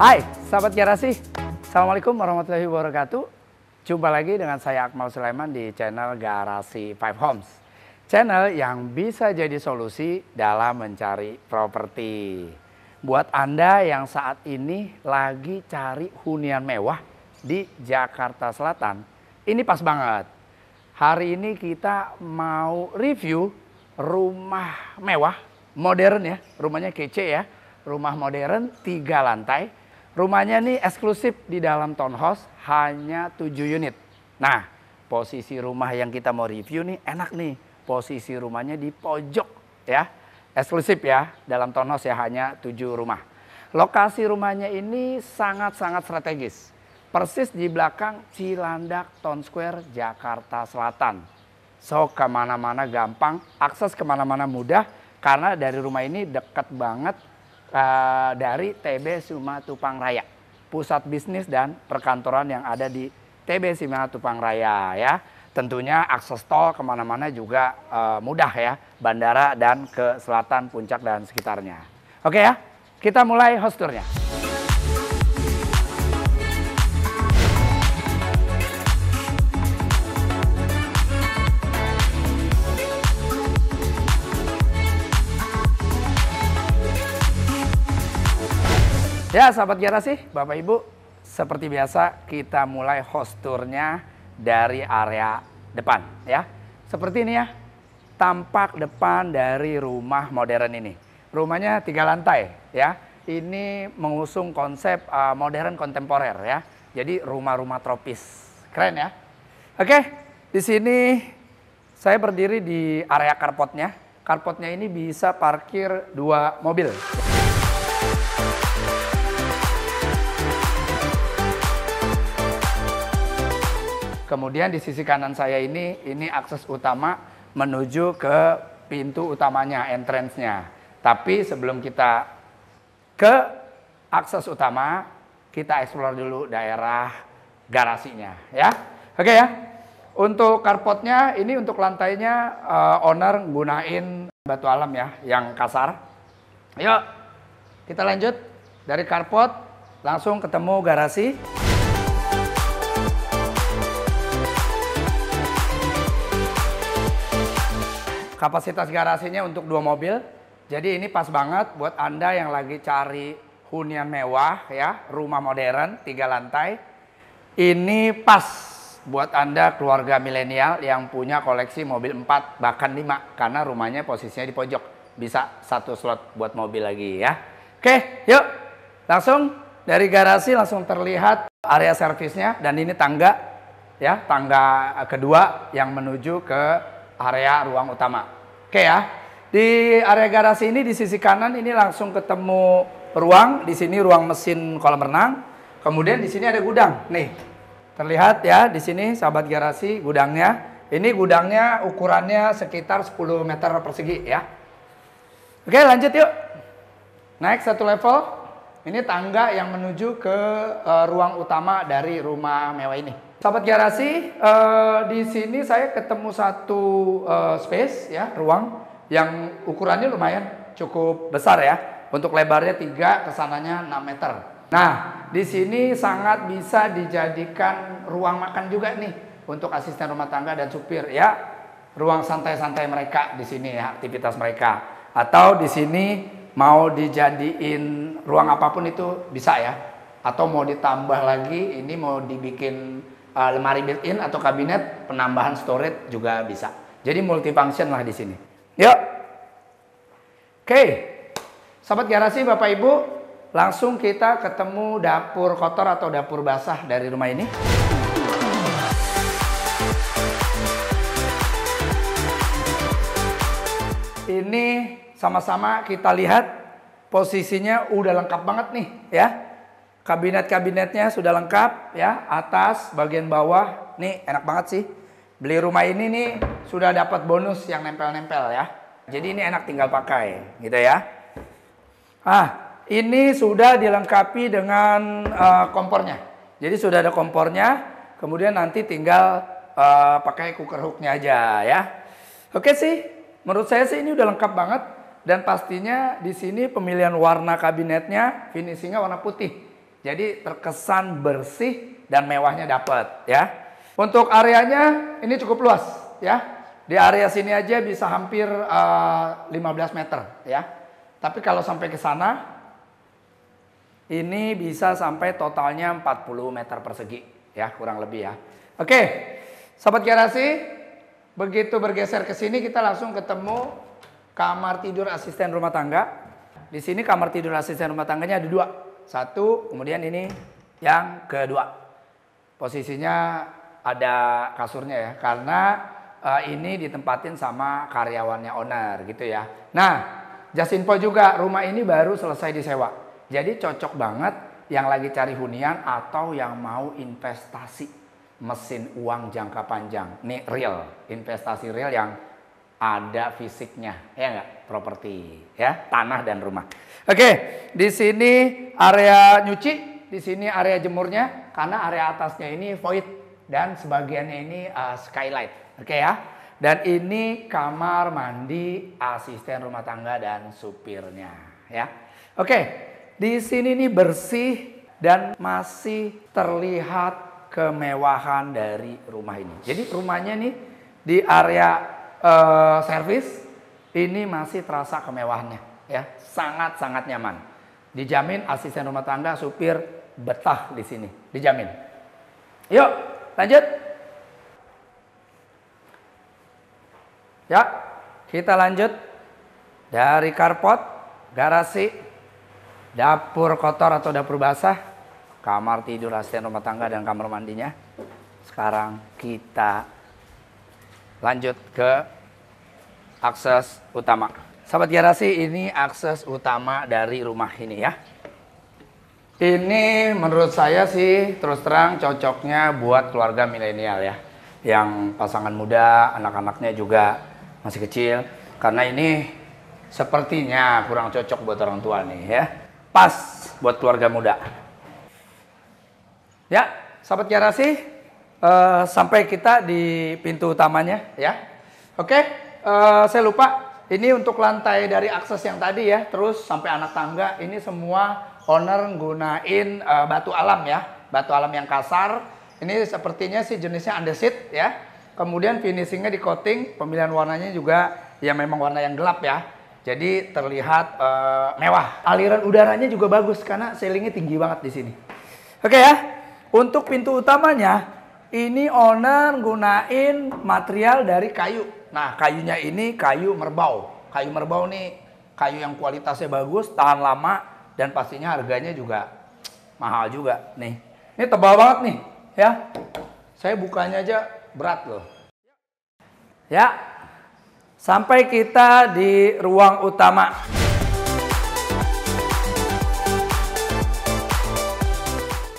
Hai, sahabat garasi. Assalamualaikum warahmatullahi wabarakatuh. Jumpa lagi dengan saya Akmal Sulaiman di channel Garasi Five Homes. Channel yang bisa jadi solusi dalam mencari properti. Buat Anda yang saat ini lagi cari hunian mewah di Jakarta Selatan, ini pas banget. Hari ini kita mau review rumah mewah, modern ya, rumahnya kece ya. Rumah modern, tiga lantai. Rumahnya nih eksklusif di dalam townhouse, hanya 7 unit. Nah, posisi rumah yang kita mau review nih enak nih. Posisi rumahnya di pojok ya. Eksklusif ya, dalam townhouse ya hanya 7 rumah. Lokasi rumahnya ini sangat-sangat strategis. Persis di belakang Cilandak Town Square, Jakarta Selatan. So, ke mana-mana gampang, akses ke mana-mana mudah, karena dari rumah ini dekat banget uh, dari TB Simatupang Raya. Pusat bisnis dan perkantoran yang ada di TB Simatupang Raya ya. Tentunya akses tol ke mana-mana juga uh, mudah ya. Bandara dan ke selatan, puncak dan sekitarnya. Oke ya, kita mulai host Ya sahabat garasi, Bapak Ibu, seperti biasa kita mulai host tournya dari area depan ya. Seperti ini ya, tampak depan dari rumah modern ini. Rumahnya tiga lantai ya. Ini mengusung konsep uh, modern kontemporer ya. Jadi rumah-rumah tropis. Keren ya. Oke, di sini saya berdiri di area carportnya. Carportnya ini bisa parkir dua mobil. Kemudian di sisi kanan saya ini, ini akses utama menuju ke pintu utamanya, entrance-nya. Tapi sebelum kita ke akses utama, kita explore dulu daerah garasinya, ya. Oke ya. Untuk carportnya, ini untuk lantainya uh, owner gunain batu alam ya, yang kasar. Yuk, kita lanjut dari carport langsung ketemu garasi. Kapasitas garasinya untuk dua mobil. Jadi ini pas banget buat Anda yang lagi cari hunian mewah ya, rumah modern, tiga lantai. Ini pas buat Anda keluarga milenial yang punya koleksi mobil 4 bahkan 5 karena rumahnya posisinya di pojok. Bisa satu slot buat mobil lagi ya. Oke, yuk. Langsung dari garasi langsung terlihat area servisnya dan ini tangga ya, tangga kedua yang menuju ke area ruang utama. Oke ya. Di area garasi ini di sisi kanan ini langsung ketemu ruang, di sini ruang mesin kolam renang. Kemudian di sini ada gudang. Nih. Terlihat ya di sini sahabat garasi gudangnya. Ini gudangnya ukurannya sekitar 10 meter persegi ya. Oke, lanjut yuk. Naik satu level. Ini tangga yang menuju ke uh, ruang utama dari rumah mewah ini. Sahabat garasi, uh, di sini saya ketemu satu uh, space ya, ruang yang ukurannya lumayan cukup besar ya. Untuk lebarnya 3, ke sananya 6 meter. Nah, di sini sangat bisa dijadikan ruang makan juga nih untuk asisten rumah tangga dan supir ya. Ruang santai-santai mereka di sini ya, aktivitas mereka. Atau di sini mau dijadiin ruang apa pun itu bisa ya. Atau mau ditambah lagi, ini mau dibikin uh, lemari built-in atau kabinet penambahan storage juga bisa. Jadi multifunction lah di sini. Yuk. Oke. Sahabat garasi Bapak Ibu, langsung kita ketemu dapur kotor atau dapur basah dari rumah ini. Ini sama-sama kita lihat posisinya udah lengkap banget nih ya. Kabinet-kabinetnya sudah lengkap ya, atas, bagian bawah. Nih enak banget sih. Beli rumah ini nih sudah dapat bonus yang nempel-nempel ya. Jadi ini enak tinggal pakai gitu ya. Ah, ini sudah dilengkapi dengan uh, kompornya. Jadi sudah ada kompornya, kemudian nanti tinggal uh, pakai cooker hooknya aja ya. Oke sih, menurut saya sih ini udah lengkap banget dan pastinya di sini pemilihan warna kabinetnya finishingnya warna putih. Jadi terkesan bersih dan mewahnya dapat ya. Untuk areanya ini cukup luas ya. Di area sini aja bisa hampir uh, eh, 15 meter ya. Tapi kalau sampai ke sana ini bisa sampai totalnya 40 meter persegi ya, kurang lebih ya. Oke. Sobat garasi, begitu bergeser ke sini kita langsung ketemu kamar tidur asisten rumah tangga. Di sini kamar tidur asisten rumah tangganya ada dua. Satu, kemudian ini yang kedua. Posisinya ada kasurnya ya, karena uh, ini ditempatin sama karyawannya owner gitu ya. Nah, just info juga rumah ini baru selesai disewa. Jadi cocok banget yang lagi cari hunian atau yang mau investasi mesin uang jangka panjang. Nih real, investasi real yang ada fisiknya, ya enggak? Properti, ya, tanah dan rumah. Oke, di sini area nyuci, di sini area jemurnya, karena area atasnya ini void dan sebagiannya ini uh, skylight. Oke ya. Dan ini kamar mandi asisten rumah tangga dan supirnya ya. Oke, di sini nih bersih dan masih terlihat kemewahan dari rumah ini. Jadi rumahnya nih di area uh, servis ini masih terasa kemewahannya ya, sangat-sangat nyaman. Dijamin asisten rumah tangga, supir betah di sini, dijamin. Yuk, Lanjut. Ya, kita lanjut dari carport, garasi, dapur kotor atau dapur basah, kamar tidur asisten rumah tangga dan kamar mandinya. Sekarang kita lanjut ke akses utama. Sahabat garasi, ini akses utama dari rumah ini ya. Ini menurut saya sih terus terang cocoknya buat keluarga milenial ya. Yang pasangan muda, anak-anaknya juga masih kecil. Karena ini sepertinya kurang cocok buat orang tua nih ya. Pas buat keluarga muda. Ya, sahabat garasi, uh, sampai kita di pintu utamanya ya. Oke, uh, saya lupa ini untuk lantai dari akses yang tadi ya, terus sampai anak tangga ini semua owner gunain uh, batu alam ya, batu alam yang kasar. Ini sepertinya sih jenisnya andesit ya. Kemudian finishingnya di coating, pemilihan warnanya juga ya memang warna yang gelap ya. Jadi terlihat uh, mewah. Aliran udaranya juga bagus karena ceilingnya tinggi banget di sini. Oke ya. Untuk pintu utamanya ini owner gunain material dari kayu. Nah, kayunya ini kayu merbau. Kayu merbau nih kayu yang kualitasnya bagus, tahan lama, dan pastinya harganya juga mahal juga nih. Ini tebal banget nih, ya. Saya bukanya aja berat loh. Ya, sampai kita di ruang utama.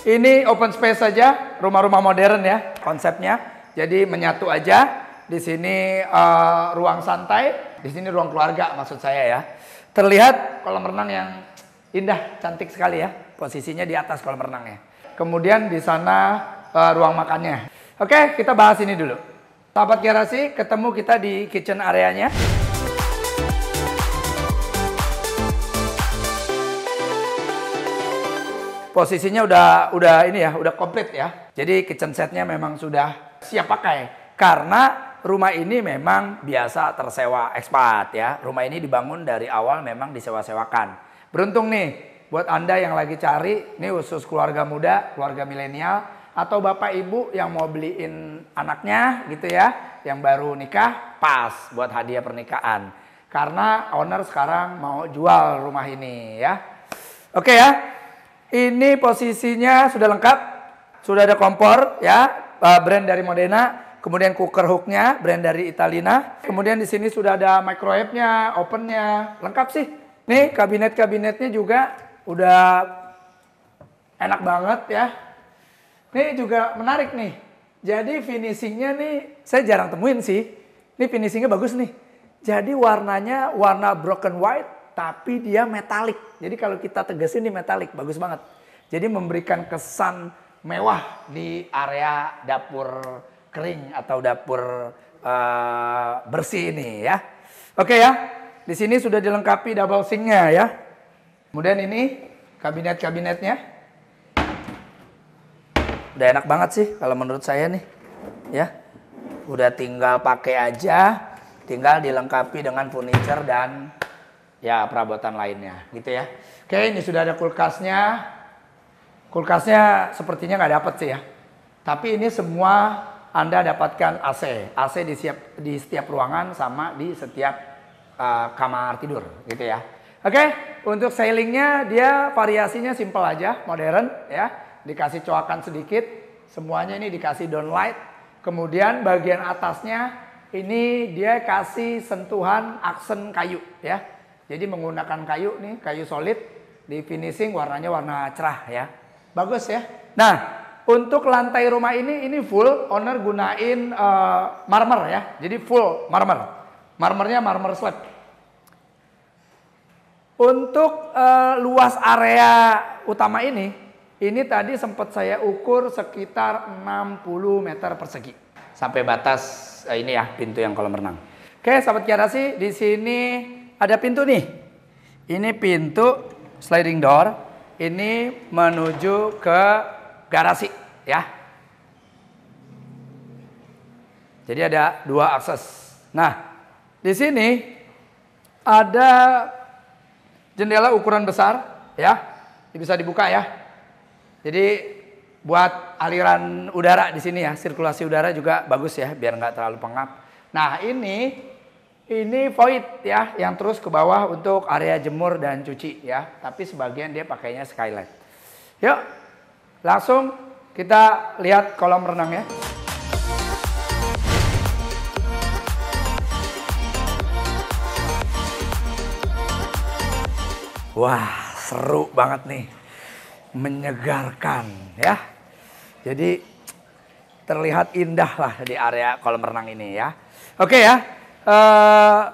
Ini open space saja, rumah-rumah modern ya konsepnya. Jadi menyatu aja. Di sini uh, ruang santai, di sini ruang keluarga maksud saya ya. Terlihat kolam renang yang Indah, cantik sekali ya. Posisinya di atas kolam renangnya. Kemudian di sana uh, ruang makannya. Oke, kita bahas ini dulu. Sahabat garasi, ketemu kita di kitchen areanya. Posisinya udah udah ini ya, udah komplit ya. Jadi kitchen setnya memang sudah siap pakai. Karena rumah ini memang biasa tersewa ekspat ya. Rumah ini dibangun dari awal memang disewa-sewakan. Beruntung nih buat Anda yang lagi cari, ini khusus keluarga muda, keluarga milenial, atau bapak ibu yang mau beliin anaknya gitu ya, yang baru nikah, pas buat hadiah pernikahan. Karena owner sekarang mau jual rumah ini ya. Oke ya, ini posisinya sudah lengkap, sudah ada kompor ya, eh, brand dari Modena, kemudian cooker hooknya, brand dari Italina. Kemudian di sini sudah ada microwave-nya, ovennya, lengkap sih. Nih kabinet-kabinetnya juga udah enak banget ya. Nih juga menarik nih. Jadi finishingnya nih saya jarang temuin sih. Ini finishingnya bagus nih. Jadi warnanya warna broken white tapi dia metalik. Jadi kalau kita tegasin ini metalik, bagus banget. Jadi memberikan kesan mewah di area dapur kering atau dapur uh, bersih ini ya. Oke ya. Di sini sudah dilengkapi double sinknya ya. Kemudian ini kabinet-kabinetnya. Udah enak banget sih kalau menurut saya nih. Ya. Udah tinggal pakai aja, tinggal dilengkapi dengan furniture dan ya perabotan lainnya gitu ya. Oke, ini sudah ada kulkasnya. Kulkasnya sepertinya nggak dapat sih ya. Tapi ini semua Anda dapatkan AC. AC di setiap di setiap ruangan sama di setiap uh, kamar tidur gitu ya. Oke, untuk sailingnya dia variasinya simple aja, modern ya. Dikasih coakan sedikit, semuanya ini dikasih downlight. Kemudian bagian atasnya ini dia kasih sentuhan aksen kayu ya. Jadi menggunakan kayu nih, kayu solid di finishing warnanya warna cerah ya. Bagus ya. Nah, untuk lantai rumah ini ini full owner gunain uh, marmer ya. Jadi full marmer. Marmernya marmer slab. Untuk uh, luas area utama ini, ini tadi sempat saya ukur sekitar 60 meter persegi. Sampai batas uh, ini ya, pintu yang kolam renang. Oke, sahabat kiarasi, di sini ada pintu nih. Ini pintu sliding door. Ini menuju ke garasi ya. Jadi ada dua akses. Nah, di sini ada jendela ukuran besar ya. Bisa dibuka ya. Jadi buat aliran udara di sini ya, sirkulasi udara juga bagus ya biar nggak terlalu pengap. Nah, ini ini void ya yang terus ke bawah untuk area jemur dan cuci ya. Tapi sebagian dia pakainya skylight. Yuk, langsung kita lihat kolam renang ya. Wah, seru banget nih. Menyegarkan ya. Jadi terlihat indah lah di area kolam renang ini ya. Oke ya. Uh,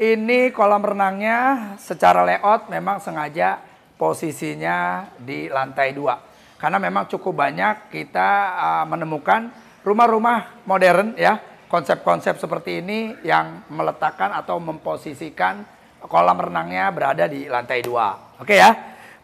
ini kolam renangnya secara layout memang sengaja posisinya di lantai dua. Karena memang cukup banyak kita uh, menemukan rumah-rumah modern ya. Konsep-konsep seperti ini yang meletakkan atau memposisikan kolam renangnya berada di lantai dua. Oke ya.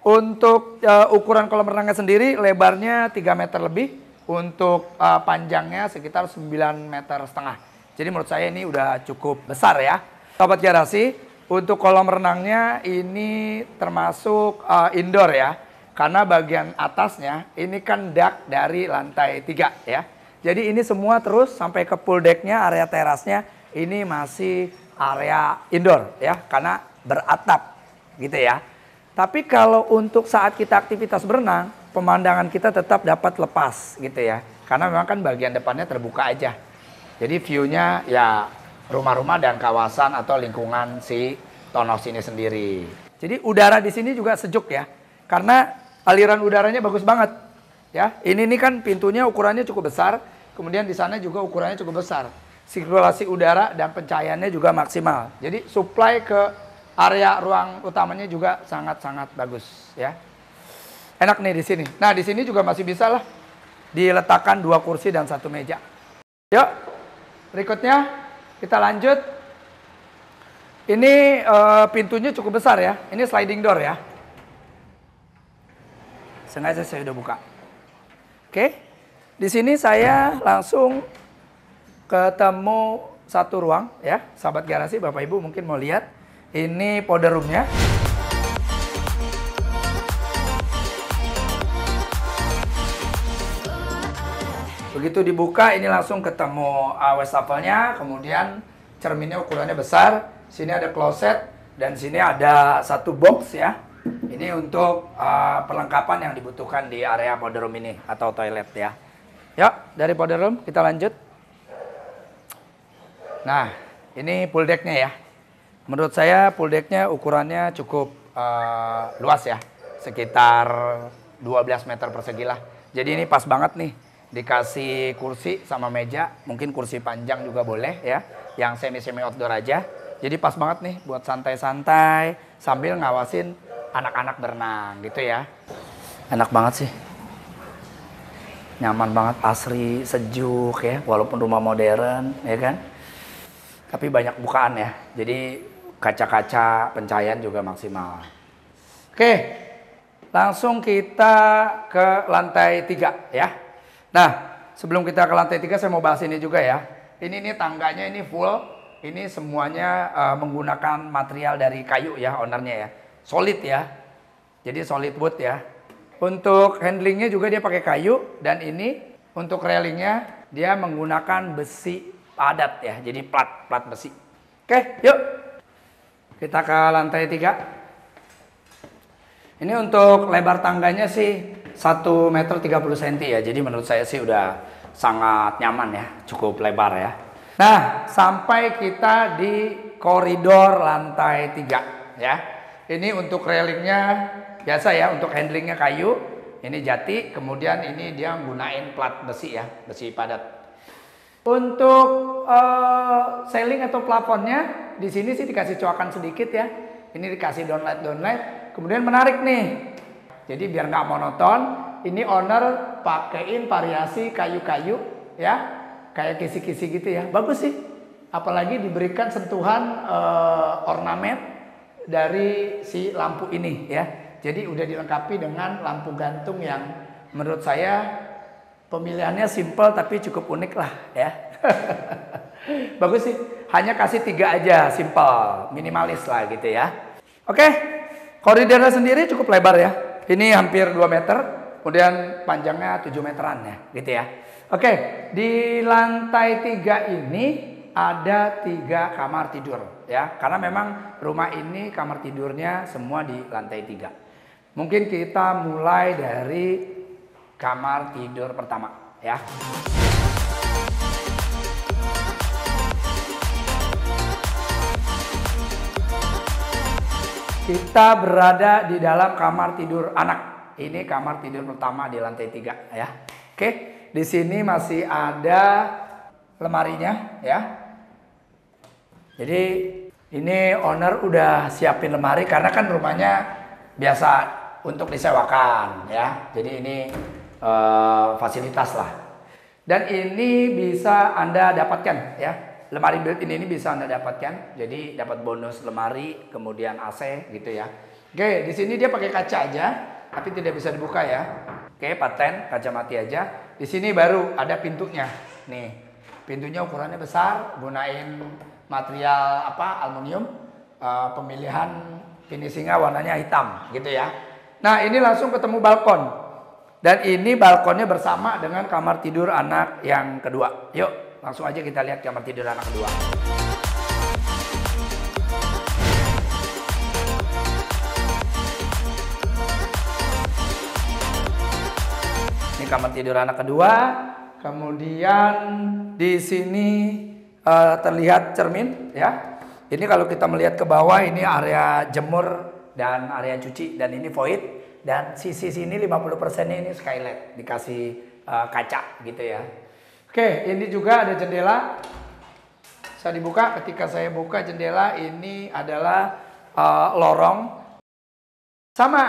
Untuk uh, ukuran kolam renangnya sendiri lebarnya 3 meter lebih. Untuk uh, panjangnya sekitar 9 meter setengah. Jadi menurut saya ini udah cukup besar ya. Sobat Garasi, untuk kolam renangnya ini termasuk uh, indoor ya. Karena bagian atasnya ini kan dak dari lantai 3 ya. Jadi ini semua terus sampai ke pool decknya, area terasnya ini masih area indoor ya karena beratap gitu ya. Tapi kalau untuk saat kita aktivitas berenang, pemandangan kita tetap dapat lepas gitu ya. Karena memang kan bagian depannya terbuka aja. Jadi view-nya ya rumah-rumah dan kawasan atau lingkungan si Tonos ini sendiri. Jadi udara di sini juga sejuk ya. Karena aliran udaranya bagus banget. Ya, ini nih kan pintunya ukurannya cukup besar, kemudian di sana juga ukurannya cukup besar sirkulasi udara dan pencahayaannya juga maksimal. Jadi supply ke area ruang utamanya juga sangat-sangat bagus ya. Enak nih di sini. Nah, di sini juga masih bisa lah diletakkan dua kursi dan satu meja. Yuk, berikutnya kita lanjut. Ini uh, pintunya cukup besar ya. Ini sliding door ya. Sengaja saya udah buka. Oke. Di sini saya langsung ketemu satu ruang ya, sahabat garasi Bapak Ibu mungkin mau lihat. Ini powder roomnya. Begitu dibuka ini langsung ketemu uh, wastafel-nya, kemudian cerminnya ukurannya besar. Sini ada kloset dan sini ada satu box ya. Ini untuk uh, perlengkapan yang dibutuhkan di area powder room ini atau toilet ya. Yuk, dari powder room kita lanjut. Nah, ini pool decknya ya. Menurut saya pool decknya ukurannya cukup uh, luas ya. Sekitar 12 meter persegi lah. Jadi ini pas banget nih. Dikasih kursi sama meja. Mungkin kursi panjang juga boleh ya. Yang semi-semi outdoor aja. Jadi pas banget nih buat santai-santai. Sambil ngawasin anak-anak berenang gitu ya. Enak banget sih nyaman banget, asri, sejuk ya, walaupun rumah modern, ya kan tapi banyak bukaan ya. Jadi kaca-kaca pencahayaan juga maksimal. Oke, langsung kita ke lantai tiga ya. Nah, sebelum kita ke lantai tiga, saya mau bahas ini juga ya. Ini ini tangganya ini full. Ini semuanya uh, menggunakan material dari kayu ya, ownernya ya. Solid ya. Jadi solid wood ya. Untuk handlingnya juga dia pakai kayu dan ini untuk railingnya dia menggunakan besi padat ya. Jadi plat plat besi. Oke, yuk kita ke lantai tiga. Ini untuk lebar tangganya sih 1 meter 30 cm ya. Jadi menurut saya sih udah sangat nyaman ya, cukup lebar ya. Nah, sampai kita di koridor lantai 3 ya. Ini untuk railingnya biasa ya, untuk handlingnya kayu. Ini jati, kemudian ini dia gunain plat besi ya, besi padat. Untuk uh, ceiling atau plafonnya di sini sih dikasih coakan sedikit ya. Ini dikasih downlight downlight. Kemudian menarik nih. Jadi biar nggak monoton, ini owner pakein variasi kayu-kayu ya, kayak kisi-kisi gitu ya. Bagus sih. Apalagi diberikan sentuhan uh, ornamen dari si lampu ini ya. Jadi udah dilengkapi dengan lampu gantung yang menurut saya pemilihannya simple tapi cukup unik lah ya. Bagus sih. Hanya kasih tiga aja, simple, minimalis lah gitu ya. Oke, koridornya sendiri cukup lebar ya. Ini hampir 2 meter, kemudian panjangnya 7 meteran ya, gitu ya. Oke, di lantai tiga ini ada tiga kamar tidur ya, karena memang rumah ini kamar tidurnya semua di lantai tiga. Mungkin kita mulai dari kamar tidur pertama ya. Kita berada di dalam kamar tidur anak. Ini kamar tidur pertama di lantai tiga ya. Oke, di sini masih ada lemarinya ya. Jadi ini owner udah siapin lemari karena kan rumahnya biasa untuk disewakan ya. Jadi ini uh, fasilitas lah. Dan ini bisa Anda dapatkan ya. Lemari built in ini bisa Anda dapatkan. Jadi dapat bonus lemari, kemudian AC gitu ya. Oke, di sini dia pakai kaca aja, tapi tidak bisa dibuka ya. Oke, paten kaca mati aja. Di sini baru ada pintunya. Nih, pintunya ukurannya besar, gunain material apa? Aluminium. Uh, pemilihan finishingnya warnanya hitam gitu ya. Nah ini langsung ketemu balkon. Dan ini balkonnya bersama dengan kamar tidur anak yang kedua. Yuk langsung aja kita lihat kamar tidur anak kedua. Ini kamar tidur anak kedua. Kemudian di sini uh, terlihat cermin ya. Ini kalau kita melihat ke bawah ini area jemur dan area cuci dan ini void dan sisi sini 50% ini skylight dikasih uh, kaca gitu ya. Oke, ini juga ada jendela. Saya dibuka, ketika saya buka jendela ini adalah uh, lorong. Sama,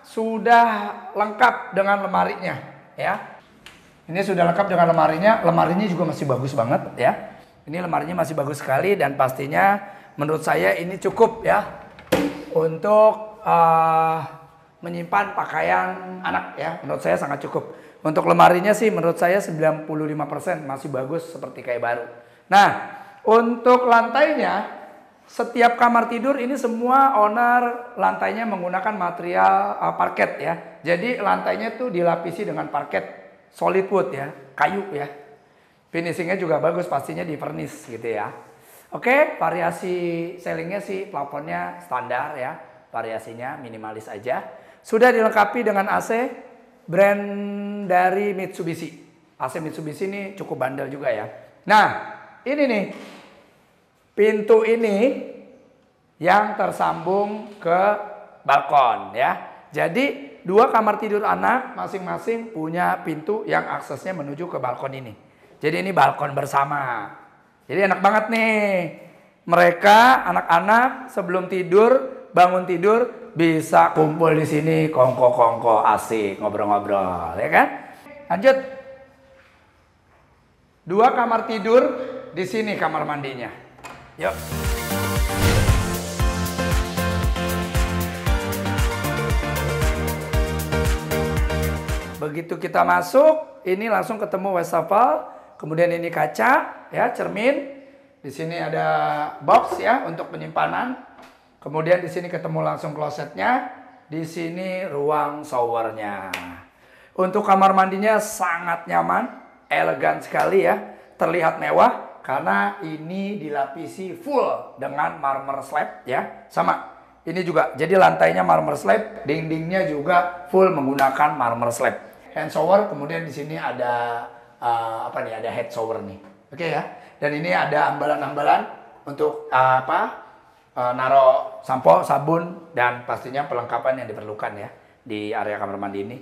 sudah lengkap dengan lemarinya ya. Ini sudah lengkap dengan lemarinya, lemarinya juga masih bagus banget ya. Ini lemarinya masih bagus sekali dan pastinya menurut saya ini cukup ya untuk uh, menyimpan pakaian anak ya. Menurut saya sangat cukup. Untuk lemarinya sih menurut saya 95% masih bagus seperti kayak baru. Nah, untuk lantainya setiap kamar tidur ini semua owner lantainya menggunakan material uh, parket ya. Jadi lantainya tuh dilapisi dengan parket solid wood ya, kayu ya. Finishingnya juga bagus pastinya di furnish gitu ya. Oke, variasi ceilingnya sih plafonnya standar ya. Variasinya minimalis aja. Sudah dilengkapi dengan AC brand dari Mitsubishi. AC Mitsubishi ini cukup bandel juga ya. Nah, ini nih. Pintu ini yang tersambung ke balkon ya. Jadi dua kamar tidur anak masing-masing punya pintu yang aksesnya menuju ke balkon ini. Jadi ini balkon bersama. Jadi enak banget nih. Mereka anak-anak sebelum tidur, bangun tidur bisa kumpul di sini kongko-kongko asik ngobrol-ngobrol ya kan? Lanjut. Dua kamar tidur di sini kamar mandinya. Yuk. begitu kita masuk, ini langsung ketemu wastafel, kemudian ini kaca, ya cermin. Di sini ada box ya untuk penyimpanan. Kemudian di sini ketemu langsung klosetnya. Di sini ruang showernya. Untuk kamar mandinya sangat nyaman, elegan sekali ya, terlihat mewah karena ini dilapisi full dengan marmer slab ya, sama ini juga, jadi lantainya marmer slab, dindingnya juga full menggunakan marmer slab. Hand shower, kemudian di sini ada uh, apa nih? Ada head shower nih. Oke okay ya. Dan ini ada ambalan-ambalan untuk uh, apa? Uh, naro sampo, sabun dan pastinya perlengkapan yang diperlukan ya di area kamar mandi ini.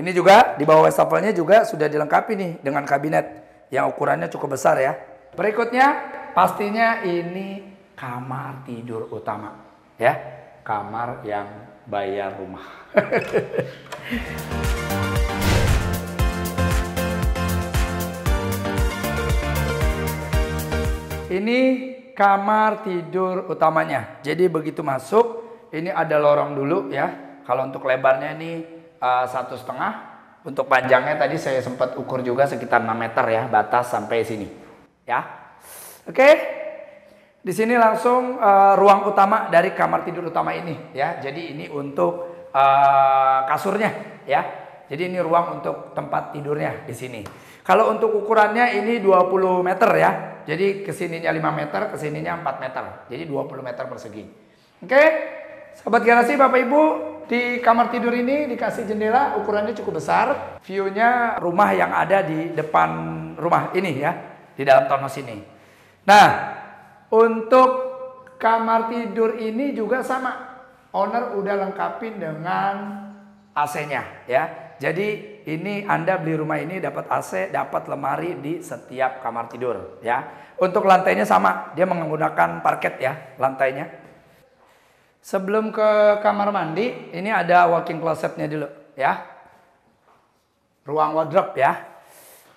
Ini juga di bawah wastafelnya juga sudah dilengkapi nih dengan kabinet yang ukurannya cukup besar ya. Berikutnya pastinya ini kamar tidur utama ya kamar yang bayar rumah ini kamar tidur utamanya jadi begitu masuk ini ada lorong dulu ya kalau untuk lebarnya ini uh, satu setengah untuk panjangnya tadi saya sempat ukur juga sekitar 6 meter ya batas sampai sini ya oke okay. Di sini langsung uh, ruang utama dari kamar tidur utama ini ya. Jadi ini untuk uh, kasurnya ya. Jadi ini ruang untuk tempat tidurnya di sini. Kalau untuk ukurannya ini 20 meter ya. Jadi ke sininya 5 meter, ke sininya 4 meter. Jadi 20 meter persegi. Oke, sahabat garasi Bapak Ibu di kamar tidur ini dikasih jendela ukurannya cukup besar. Viewnya rumah yang ada di depan rumah ini ya, di dalam tonos ini. Nah, untuk kamar tidur ini juga sama. Owner udah lengkapin dengan AC-nya ya. Jadi ini Anda beli rumah ini dapat AC, dapat lemari di setiap kamar tidur ya. Untuk lantainya sama, dia menggunakan parket ya lantainya. Sebelum ke kamar mandi, ini ada walking closetnya dulu ya. Ruang wardrobe ya.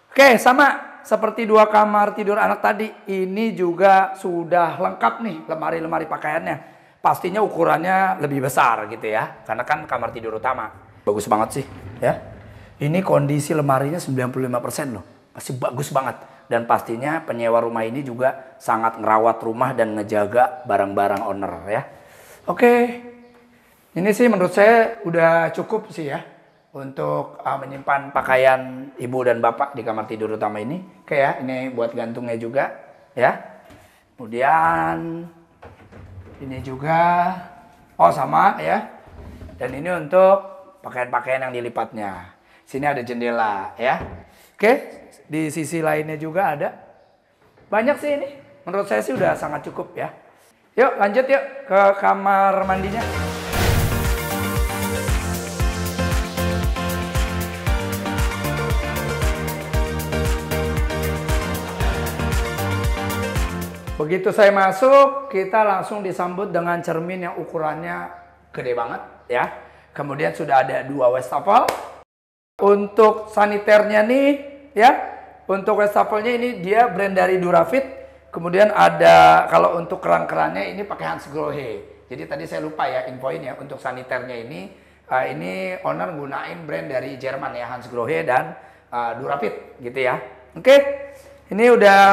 Oke, sama seperti dua kamar tidur anak tadi, ini juga sudah lengkap nih lemari-lemari pakaiannya. Pastinya ukurannya lebih besar gitu ya, karena kan kamar tidur utama. Bagus banget sih, ya. Ini kondisi lemarinya 95% loh, masih bagus banget. Dan pastinya penyewa rumah ini juga sangat ngerawat rumah dan ngejaga barang-barang owner ya. Oke, ini sih menurut saya udah cukup sih ya untuk uh, menyimpan pakaian ibu dan bapak di kamar tidur utama ini. Oke ya, ini buat gantungnya juga ya. Kemudian ini juga oh sama ya. Dan ini untuk pakaian-pakaian yang dilipatnya. Sini ada jendela ya. Oke, di sisi lainnya juga ada. Banyak sih ini. Menurut saya sih udah sangat cukup ya. Yuk lanjut yuk ke kamar mandinya. Begitu saya masuk, kita langsung disambut dengan cermin yang ukurannya gede banget ya. Kemudian sudah ada dua wastafel. Untuk saniternya nih ya, untuk wastafelnya ini dia brand dari Durafit. Kemudian ada kalau untuk keran-kerannya ini pakai Hans Grohe. Jadi tadi saya lupa ya infoin ya untuk saniternya ini uh, ini owner gunain brand dari Jerman ya Hans Grohe dan uh, Durafit gitu ya. Oke. Ini udah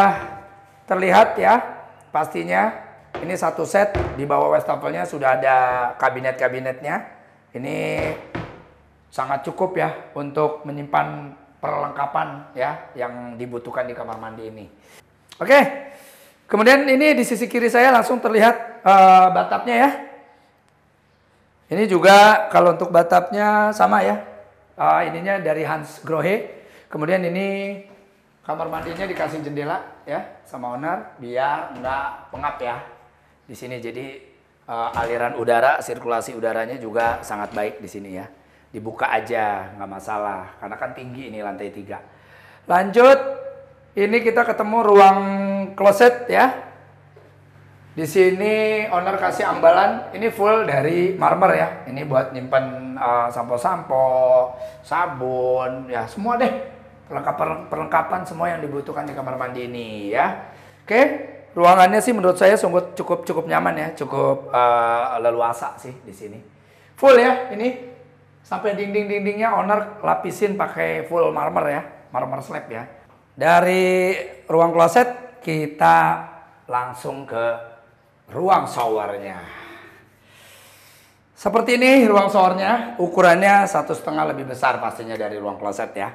terlihat ya pastinya ini satu set di bawah wastafelnya sudah ada kabinet-kabinetnya ini sangat cukup ya untuk menyimpan perlengkapan ya yang dibutuhkan di kamar mandi ini. Oke kemudian ini di sisi kiri saya langsung terlihat uh, batapnya ya. Ini juga kalau untuk batapnya sama ya. Uh, ininya dari Hans Grohe. Kemudian ini kamar mandinya dikasih jendela ya sama owner. Biar nggak pengap ya di sini. Jadi uh, aliran udara sirkulasi udaranya juga sangat baik di sini ya dibuka aja nggak masalah karena kan tinggi ini lantai tiga. Lanjut ini kita ketemu ruang kloset ya. Di sini owner kasih ambalan ini full dari marmer ya. Ini buat nyimpan uh, sampo-sampo sabun ya semua deh. Perlengkapan perlengkapan semua yang dibutuhkan di kamar mandi ini ya. Oke, ruangannya sih menurut saya sungguh cukup cukup nyaman ya, cukup uh, leluasa sih di sini. Full ya ini Sampai dinding-dindingnya owner lapisin pakai full marmer ya, marmer slab ya. Dari ruang kloset kita langsung ke ruang showernya. Seperti ini ruang showernya, ukurannya satu setengah lebih besar pastinya dari ruang kloset ya.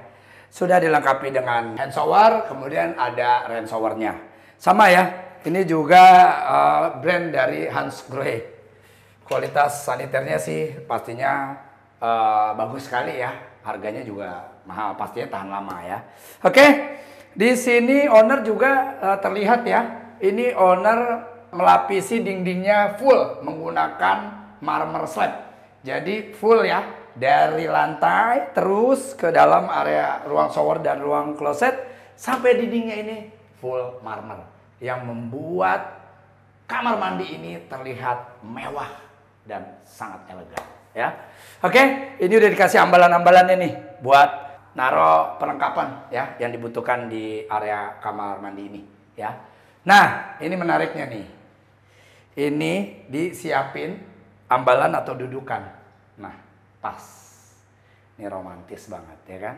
Sudah dilengkapi dengan hand shower, kemudian ada rain showernya. Sama ya, ini juga uh, brand dari Hans Grohe. Kualitas saniternya sih pastinya uh, bagus sekali ya. Harganya juga mahal, pastinya tahan lama ya. Oke, di sini owner juga uh, terlihat ya. Ini owner melapisi dindingnya full menggunakan marmer slab. Jadi full ya dari lantai terus ke dalam area ruang shower dan ruang kloset sampai dindingnya ini full marmer yang membuat kamar mandi ini terlihat mewah dan sangat elegan ya. Oke, ini udah dikasih ambalan-ambalannya nih buat naro perlengkapan ya yang dibutuhkan di area kamar mandi ini ya. Nah, ini menariknya nih. Ini disiapin ambalan atau dudukan. Nah, pas. Ini romantis banget ya kan.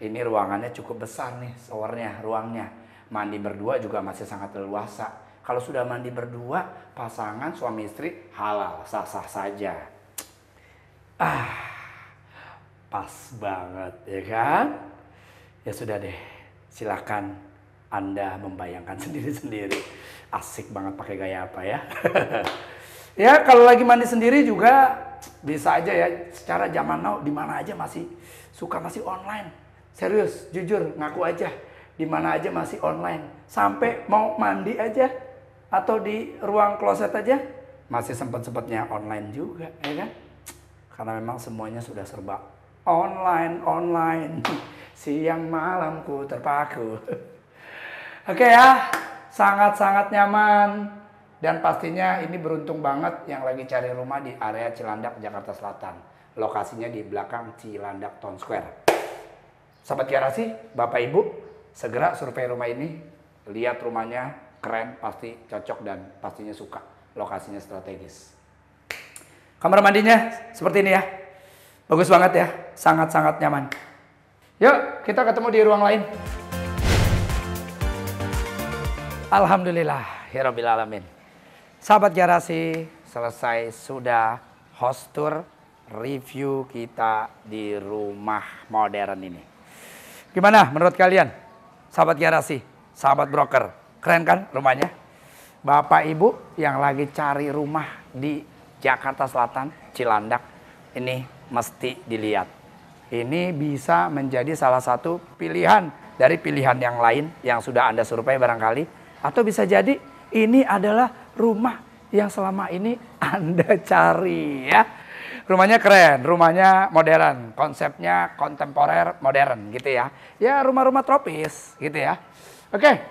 Ini ruangannya cukup besar nih, showernya, ruangnya. Mandi berdua juga masih sangat leluasa. Kalau sudah mandi berdua, pasangan suami istri halal, sah-sah saja. Ah, pas banget ya kan. Ya sudah deh, silakan Anda membayangkan sendiri-sendiri. Asik banget pakai gaya apa ya. Ya kalau lagi mandi sendiri juga bisa aja ya. Secara zaman now di mana aja masih suka masih online. Serius, jujur ngaku aja. Di mana aja masih online. Sampai mau mandi aja atau di ruang kloset aja masih sempat-sempatnya online juga, ya kan? Karena memang semuanya sudah serba online, online. Siang malamku terpaku. Oke ya, sangat-sangat nyaman dan pastinya ini beruntung banget yang lagi cari rumah di area Cilandak, Jakarta Selatan. Lokasinya di belakang Cilandak Town Square. Sahabat garasi, Bapak Ibu, segera survei rumah ini. Lihat rumahnya, keren, pasti cocok dan pastinya suka. Lokasinya strategis. Kamar mandinya seperti ini ya. Bagus banget ya, sangat-sangat nyaman. Yuk, kita ketemu di ruang lain. Alhamdulillah, ya Rabbil Alamin. Sahabat garasi, selesai sudah host tour review kita di rumah modern ini. Gimana menurut kalian? Sahabat garasi, sahabat broker, keren kan rumahnya? Bapak Ibu yang lagi cari rumah di Jakarta Selatan, Cilandak, ini mesti dilihat. Ini bisa menjadi salah satu pilihan dari pilihan yang lain yang sudah Anda survei barangkali. Atau bisa jadi ini adalah rumah yang selama ini Anda cari ya. Rumahnya keren, rumahnya modern, konsepnya kontemporer modern gitu ya. Ya rumah-rumah tropis gitu ya. Oke,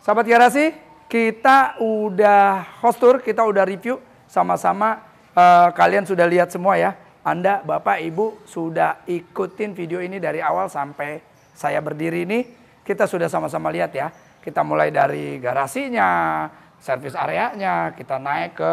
sahabat garasi, kita udah host tour, kita udah review sama-sama. Uh, kalian sudah lihat semua ya. Anda, Bapak, Ibu sudah ikutin video ini dari awal sampai saya berdiri ini. Kita sudah sama-sama lihat ya. Kita mulai dari garasinya, servis areanya, kita naik ke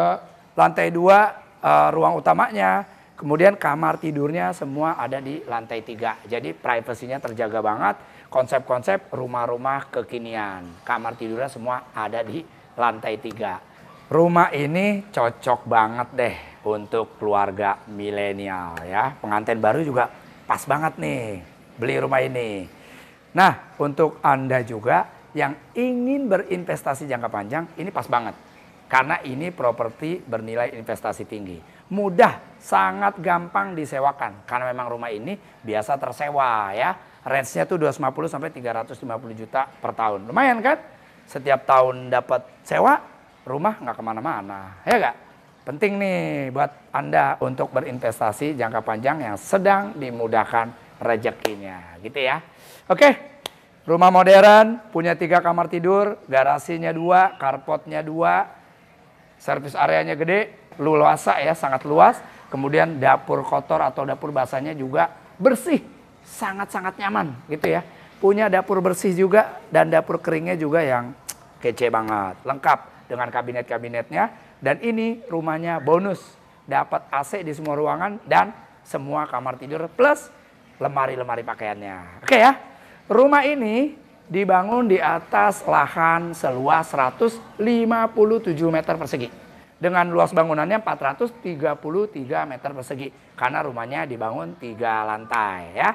lantai dua uh, ruang utamanya, kemudian kamar tidurnya semua ada di lantai tiga. Jadi privasinya terjaga banget, konsep-konsep rumah-rumah kekinian. Kamar tidurnya semua ada di lantai tiga. Rumah ini cocok banget deh untuk keluarga milenial ya. Pengantin baru juga pas banget nih beli rumah ini. Nah, untuk Anda juga yang ingin berinvestasi jangka panjang ini pas banget. Karena ini properti bernilai investasi tinggi. Mudah, sangat gampang disewakan. Karena memang rumah ini biasa tersewa ya. Range-nya tuh 250 sampai 350 juta per tahun. Lumayan kan? Setiap tahun dapat sewa, rumah nggak ke mana-mana. Ya nggak? Penting nih buat Anda untuk berinvestasi jangka panjang yang sedang dimudahkan rezekinya. Gitu ya. Oke, Rumah modern, punya tiga kamar tidur, garasinya dua, carportnya dua, servis areanya gede, luasa ya, sangat luas. Kemudian dapur kotor atau dapur basahnya juga bersih, sangat-sangat nyaman gitu ya. Punya dapur bersih juga dan dapur keringnya juga yang kece banget, lengkap dengan kabinet-kabinetnya. Dan ini rumahnya bonus, dapat AC di semua ruangan dan semua kamar tidur plus lemari-lemari pakaiannya. Oke ya. Rumah ini dibangun di atas lahan seluas 157 meter persegi. Dengan luas bangunannya 433 meter persegi. Karena rumahnya dibangun tiga lantai ya.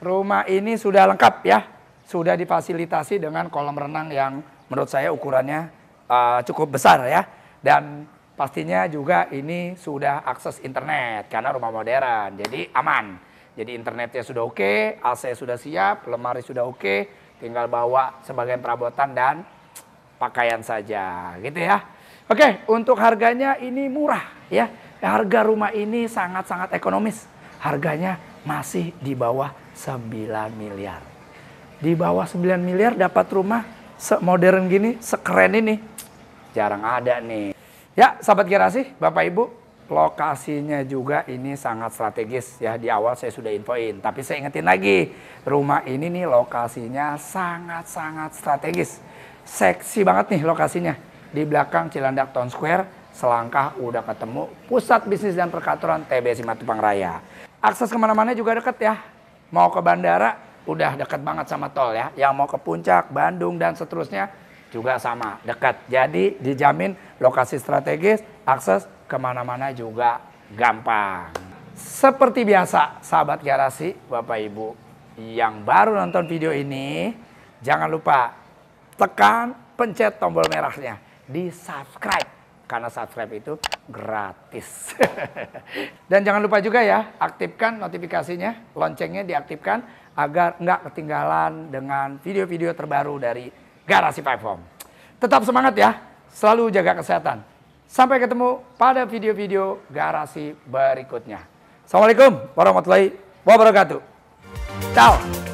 Rumah ini sudah lengkap ya. Sudah difasilitasi dengan kolam renang yang menurut saya ukurannya uh, cukup besar ya. Dan pastinya juga ini sudah akses internet karena rumah modern. Jadi aman. Jadi internetnya sudah oke, AC sudah siap, lemari sudah oke, tinggal bawa sebagian perabotan dan pakaian saja gitu ya. Oke, untuk harganya ini murah ya. Harga rumah ini sangat-sangat ekonomis. Harganya masih di bawah 9 miliar. Di bawah 9 miliar dapat rumah modern gini, sekeren ini. Jarang ada nih. Ya, sahabat garasi, Bapak Ibu, lokasinya juga ini sangat strategis ya. Di awal saya sudah infoin, tapi saya ingetin lagi, rumah ini nih lokasinya sangat-sangat strategis. Seksi banget nih lokasinya di belakang Cilandak Town Square, selangkah udah ketemu pusat bisnis dan perkantoran TB Simatupang Raya. Akses ke mana-mana juga deket ya. Mau ke bandara udah deket banget sama tol ya. Yang mau ke puncak, Bandung dan seterusnya juga sama, dekat. Jadi dijamin lokasi strategis, akses ke mana-mana juga gampang. Seperti biasa, sahabat garasi, Bapak Ibu yang baru nonton video ini, jangan lupa tekan pencet tombol merahnya di subscribe karena subscribe itu gratis. Dan jangan lupa juga ya, aktifkan notifikasinya, loncengnya diaktifkan agar nggak ketinggalan dengan video-video terbaru dari Garasi Home. Tetap semangat ya, selalu jaga kesehatan. Sampai ketemu pada video-video Garasi berikutnya. Assalamualaikum warahmatullahi wabarakatuh. Ciao.